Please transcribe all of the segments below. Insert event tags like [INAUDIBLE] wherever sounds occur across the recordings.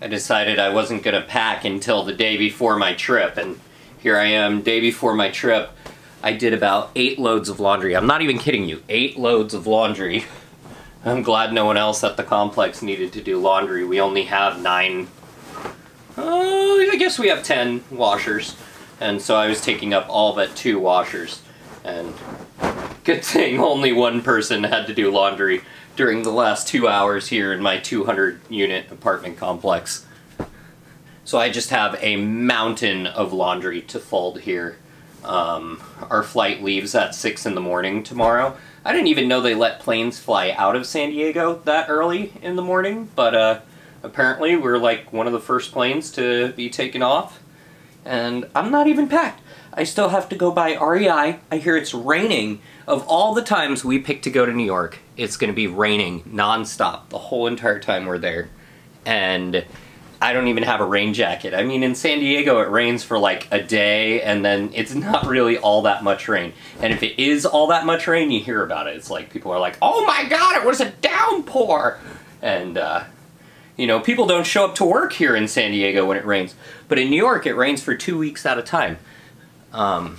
I decided I wasn't going to pack until the day before my trip, and here I am, day before my trip. I did about eight loads of laundry. I'm not even kidding you, eight loads of laundry. [LAUGHS] I'm glad no one else at the complex needed to do laundry. We only have nine, uh, I guess we have ten washers. And so I was taking up all but two washers. And good thing only one person had to do laundry during the last two hours here in my 200 unit apartment complex. So I just have a mountain of laundry to fold here. Um, our flight leaves at 6 in the morning tomorrow. I didn't even know they let planes fly out of San Diego that early in the morning, but uh, apparently we're like one of the first planes to be taken off. And I'm not even packed. I still have to go by REI. I hear it's raining. Of all the times we pick to go to New York, it's going to be raining nonstop the whole entire time we're there. And I don't even have a rain jacket. I mean, in San Diego, it rains for like a day, and then it's [LAUGHS] not really all that much rain. And if it is all that much rain, you hear about it. It's like people are like, oh my god, it was a downpour! And, uh, you know, people don't show up to work here in San Diego when it rains. But in New York, it rains for two weeks at a time. Um,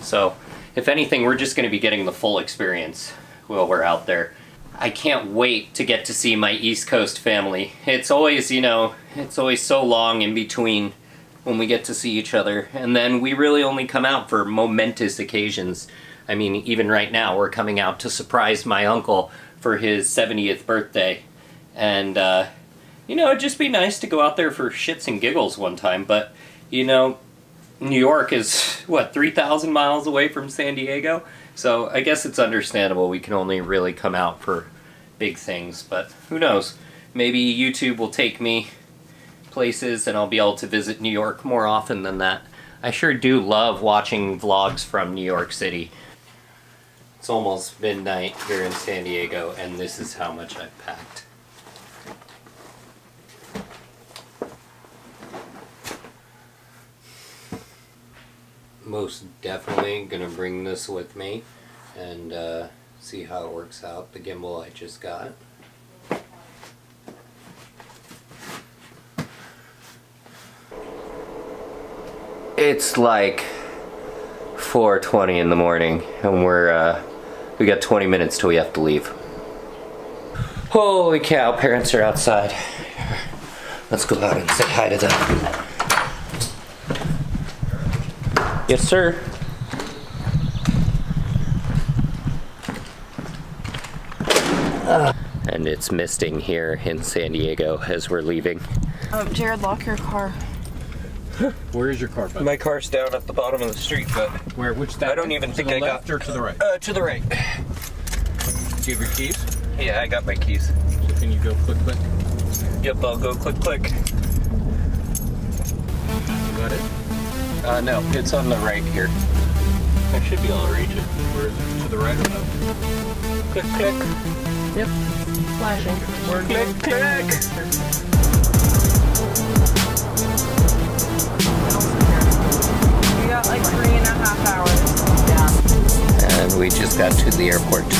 so, if anything, we're just going to be getting the full experience while we're out there. I can't wait to get to see my East Coast family. It's always, you know, it's always so long in between when we get to see each other. And then we really only come out for momentous occasions. I mean, even right now, we're coming out to surprise my uncle for his 70th birthday. And, uh, you know, it'd just be nice to go out there for shits and giggles one time. But, you know, New York is, what, 3,000 miles away from San Diego? So I guess it's understandable we can only really come out for big things, but who knows? Maybe YouTube will take me places and I'll be able to visit New York more often than that. I sure do love watching vlogs from New York City. It's almost midnight here in San Diego and this is how much I've packed. Most definitely gonna bring this with me and uh, see how it works out. The gimbal I just got. It's like 4:20 in the morning, and we're uh, we got 20 minutes till we have to leave. Holy cow! Parents are outside. Let's go out and say hi to them. Yes, sir. and it's misting here in San Diego as we're leaving. Oh, Jared, lock your car. Where is your car? Buddy? My car's down at the bottom of the street, but where? Which? That I don't even to think the I left got or to the right. Uh, to the right. Do you have your keys? Yeah, I got my keys. So can you go click click? Yep, I'll go click click. You got it. Uh, no, it's on the right here. I should be able to reach it. Where is it? To the right or left? Click, click. Yep. Flashing. We're click, click. You got like three and a half hours. Yeah. And we just got to the airport.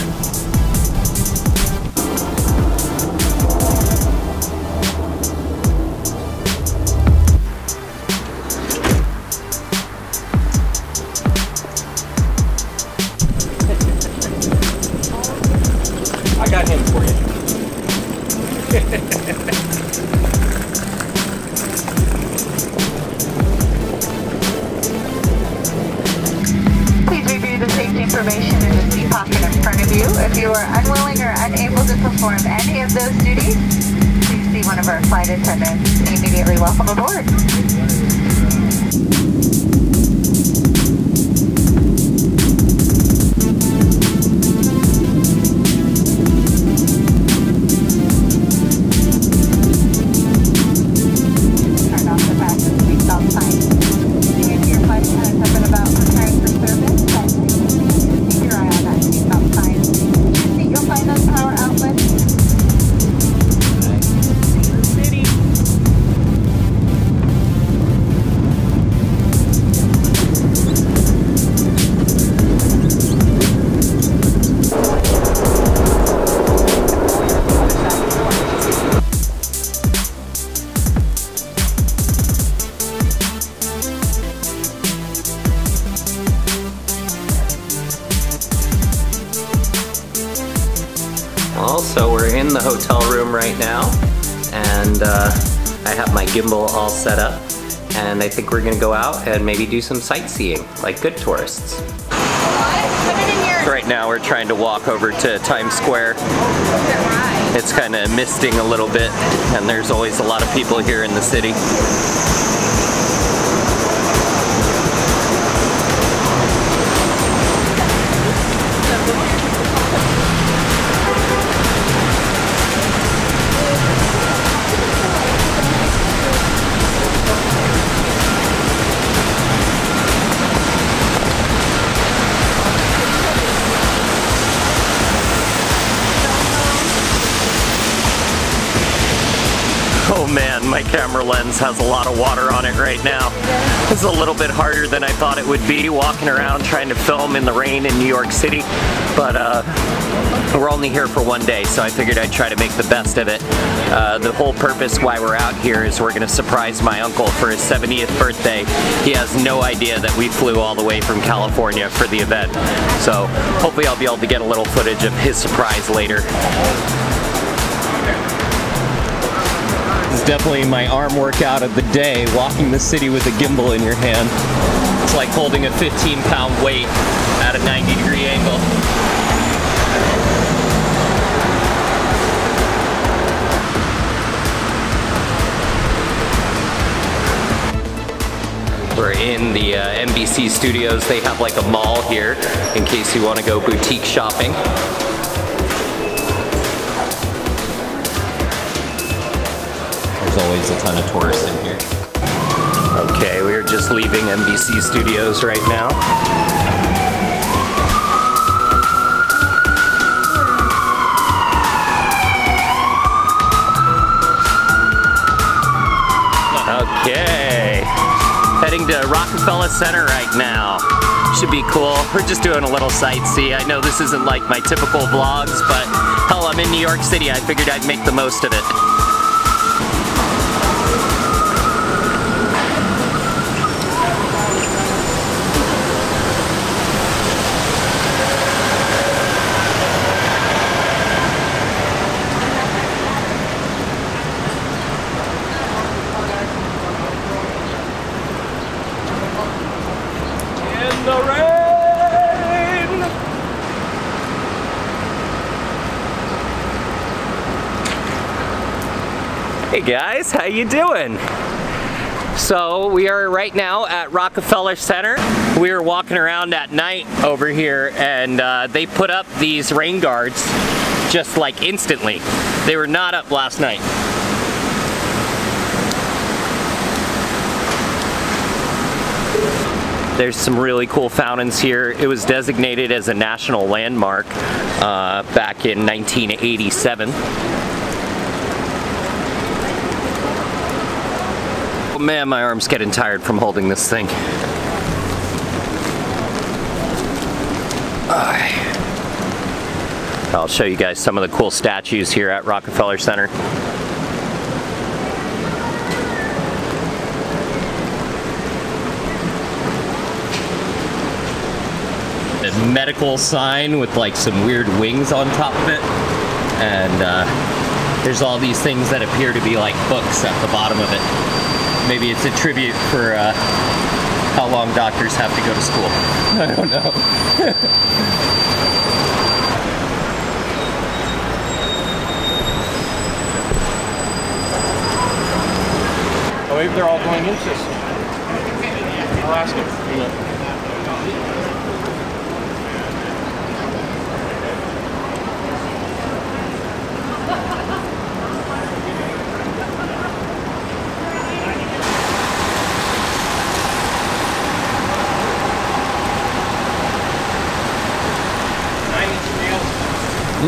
Attendants. Immediately welcome aboard. In the hotel room right now, and uh, I have my gimbal all set up, and I think we're gonna go out and maybe do some sightseeing, like good tourists. Right now we're trying to walk over to Times Square. It's kind of misting a little bit, and there's always a lot of people here in the city. My camera lens has a lot of water on it right now. It's a little bit harder than I thought it would be walking around trying to film in the rain in New York City, but uh, we're only here for one day, so I figured I'd try to make the best of it. Uh, the whole purpose why we're out here is we're gonna surprise my uncle for his 70th birthday. He has no idea that we flew all the way from California for the event, so hopefully I'll be able to get a little footage of his surprise later. Definitely my arm workout of the day, walking the city with a gimbal in your hand. It's like holding a 15 pound weight at a 90 degree angle. We're in the uh, NBC studios. They have like a mall here in case you want to go boutique shopping. Always a ton of tourists in here. Okay, we're just leaving NBC Studios right now. Okay, heading to Rockefeller Center right now. Should be cool. We're just doing a little sightsee. I know this isn't like my typical vlogs, but hell, I'm in New York City. I figured I'd make the most of it. in the rain. Hey how you doing? So we are right now at Rockefeller Center. We were walking around at night over here and uh, they put up these rain guards just like instantly. They were not up last night. There's some really cool fountains here. It was designated as a national landmark uh, back in 1987. Man, my arm's getting tired from holding this thing. I'll show you guys some of the cool statues here at Rockefeller Center. a medical sign with like some weird wings on top of it. And uh, there's all these things that appear to be like books at the bottom of it. Maybe it's a tribute for uh, how long doctors have to go to school. [LAUGHS] I don't know. Oh, maybe they're all going into this. I'll ask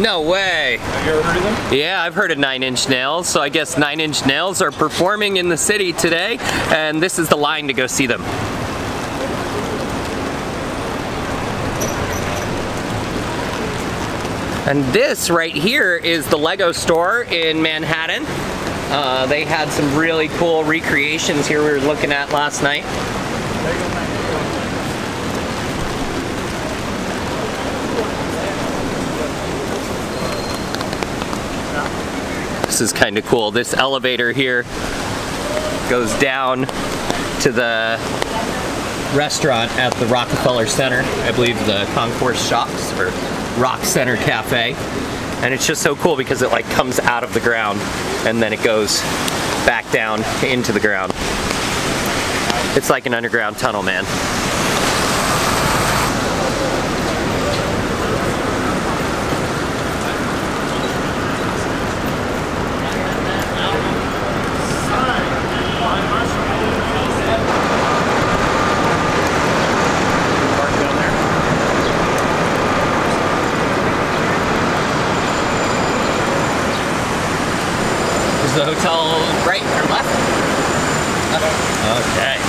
no way. Have you ever heard of them? Yeah, I've heard of Nine Inch Nails, so I guess Nine Inch Nails are performing in the city today, and this is the line to go see them. And this right here is the Lego store in Manhattan. Uh, they had some really cool recreations here we were looking at last night. Is kind of cool. This elevator here goes down to the restaurant at the Rockefeller Center. I believe the Concourse Shops or Rock Center Cafe. And it's just so cool because it like comes out of the ground and then it goes back down into the ground. It's like an underground tunnel, man. The hotel right or left? Okay.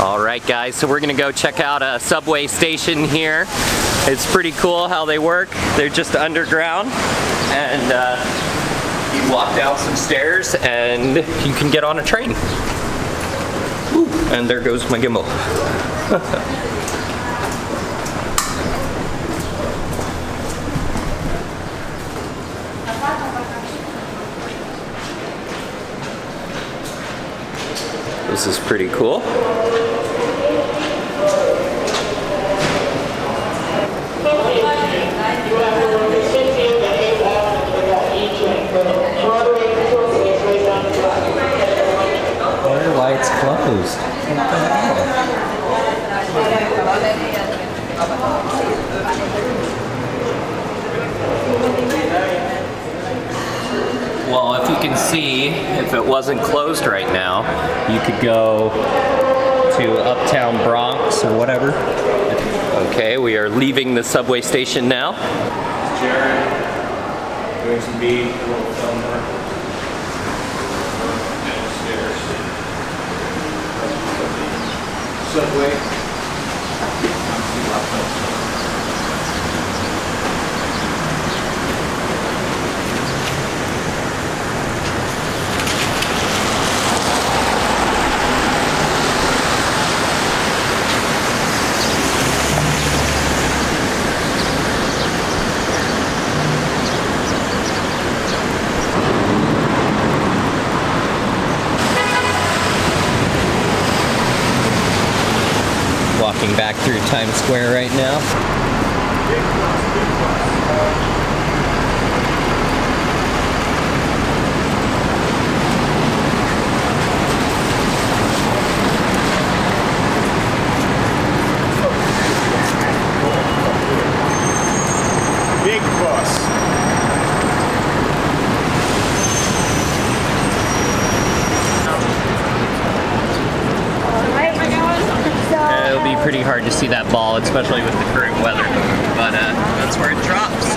All right, guys, so we're gonna go check out a subway station here. It's pretty cool how they work. They're just underground, and uh, you walk down some stairs and you can get on a train. Woo, and there goes my gimbal. [LAUGHS] This is pretty cool. Closed. What the hell? Well, if you can see, if it wasn't closed right now, you could go to Uptown Bronx or whatever. Okay, we are leaving the subway station now. Jared, doing some bead, a little film work. Subway. Walking back through Times Square right now. Big bus. Uh, It'll be pretty hard to see that ball, especially with the current weather. But uh, that's where it drops.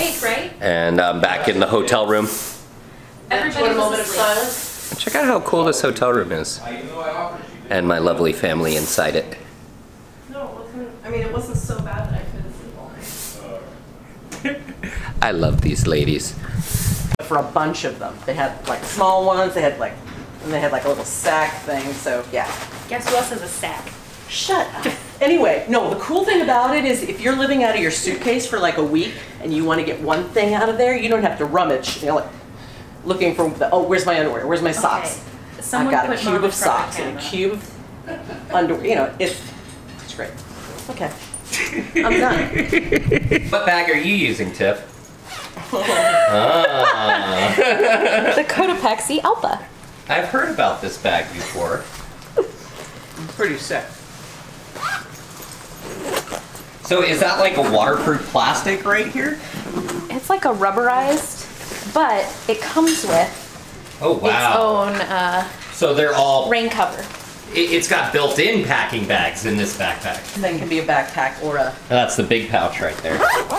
Eighth, right? And I'm back in the hotel room. Everybody was asleep. Check out how cool this hotel room is. And my lovely family inside it. No, it wasn't. I mean, it wasn't so bad that I couldn't sleep all night. I love these ladies. for a bunch of them. They had like small ones, they had like, and they had like a little sack thing, so yeah. Guess who else has a sack? Shut up. Anyway, no, the cool thing about it is if you're living out of your suitcase for like a week and you want to get one thing out of there, you don't have to rummage, you know, like looking for the, oh, where's my underwear? Where's my socks? I've Someone got a cube of socks and a cube of underwear, you know, it's, it's great. Okay. I'm [LAUGHS] done. What bag are you using, Tiff? [LAUGHS] ah, The Cotopaxi Allpa. I've heard about this bag before. Pretty sick. So is that like a waterproof plastic right here? It's like a rubberized, but it comes with Oh wow. its own uh, So they're all rain cover. it, it's got built-in packing bags in this backpack. That can be a backpack or a, That's the big pouch right there.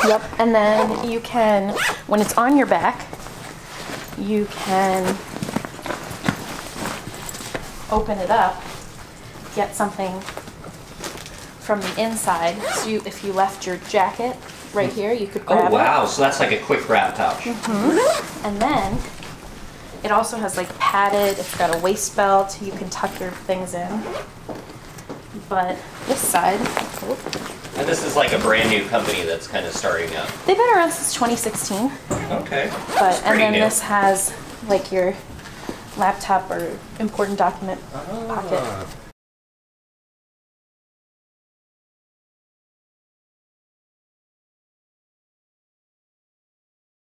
Yep. And then you can, when it's on your back, you can open it up, get something from the inside. So you, if you left your jacket right here, you could grab it. Oh it. wow, so that's like a quick wrap pouch. And then it also has like padded, it's got a waist belt, you can tuck your things in. But this side, oh, And this is like a brand new company that's kind of starting up. they've been around since 2016. Okay. But and then new. this has like your laptop or important document pocket. Ah.